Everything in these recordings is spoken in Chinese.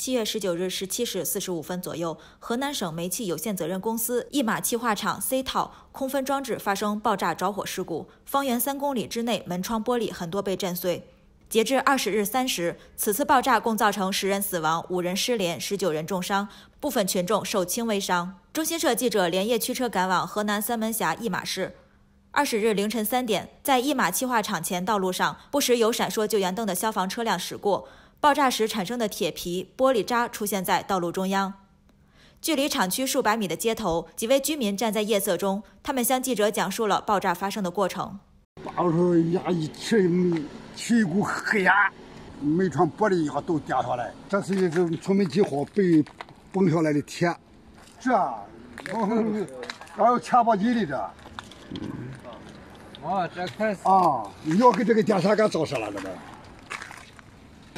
七月十九日十七时四十五分左右，河南省煤气有限责任公司一马气化厂 C 套空分装置发生爆炸着火事故，方圆三公里之内门窗玻璃很多被震碎。截至二十日三时，此次爆炸共造成十人死亡、五人失联、十九人重伤，部分群众受轻微伤。中新社记者连夜驱车赶往河南三门峡一马市。二十日凌晨三点，在一马气化厂前道路上，不时有闪烁救援灯的消防车辆驶过。爆炸时产生的铁皮、玻璃渣出现在道路中央。距离厂区数百米的街头，几位居民站在夜色中，他们向记者讲述了爆炸发生的过程。爆出呀一起起一股黑烟，每窗玻璃一下都掉下来。这是一种出煤几何被崩下来的铁，这，还有千把斤的这。哦，这开始啊，要给这个电线杆照射了，这个。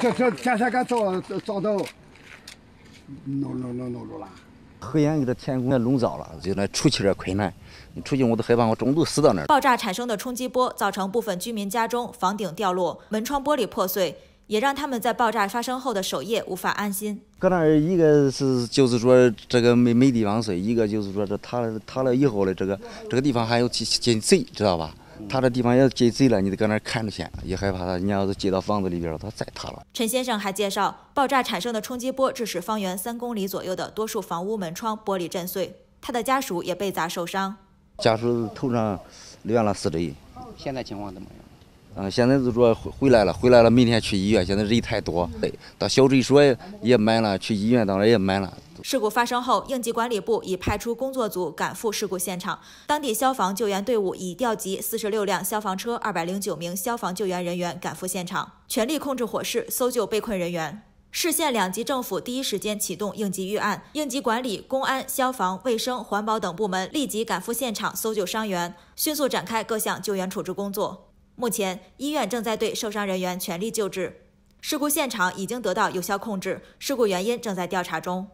这这电线杆照照到，弄弄弄弄住了。黑烟给它天空给笼罩了，就那出气也困难。你出去我都害怕，我中途死到那儿。爆炸产生的冲击波造成部分居民家中房顶掉落、门窗玻璃破碎，也让他们在爆炸发生后的首夜无法安心。搁那儿一个是就是说这个没没地方睡，一个就是说这塌了塌了以后的这个这个地方还有进进贼，知道吧？他这地方要进贼了，你得搁那儿看着先，也害怕他。你要是进到房子里边了，他再塌了。陈先生还介绍，爆炸产生的冲击波致使方圆三公里左右的多数房屋门窗玻璃震碎，他的家属也被砸受伤。家属头上连了四针。现在情况怎么样？嗯，现在就说回回来了，回来了，明天去医院。现在人太多，到小诊所也满了，去医院当然也满了。事故发生后，应急管理部已派出工作组赶赴事故现场，当地消防救援队伍已调集四十六辆消防车、二百零九名消防救援人员赶赴现场，全力控制火势，搜救被困人员。市县两级政府第一时间启动应急预案，应急管理、公安、消防、卫生、环保等部门立即赶赴现场搜救伤员，迅速展开各项救援处置工作。目前，医院正在对受伤人员全力救治，事故现场已经得到有效控制，事故原因正在调查中。